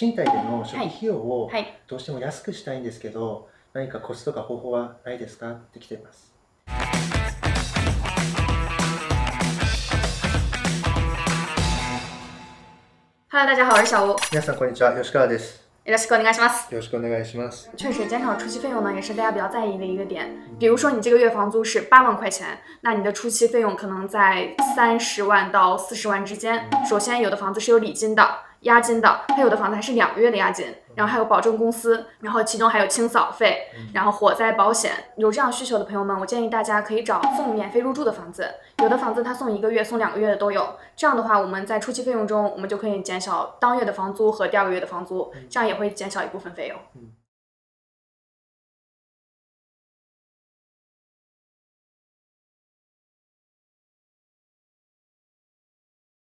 賃貸での初期費用をはい。どうしても安くしたいんですけど、何かコツとか方法はないですか？って来ています。Hello，大家好，我是小吴，皆さんこんにちは、吉川です。よろしくお願いします。よろしくお願いします。确实，减少初期费用呢，也是大家比较在意的一个点。比如说，你这个月房租是八万块钱，那你的初期费用可能在三十万到四十万之间。首先，有的房子是有礼金的、押金的，还有的房子还是两个月的押金，然后还有保证公司，然后其中还有清扫费，然后火灾保险。有这样需求的朋友们，我建议大家可以找送免费入住的房子，有的房子它送一个月、送两个月的都有。这样的话，我们在初期费用中，我们就可以减少当月的房租和第二个月的房租，这样也会减少一部分费用。嗯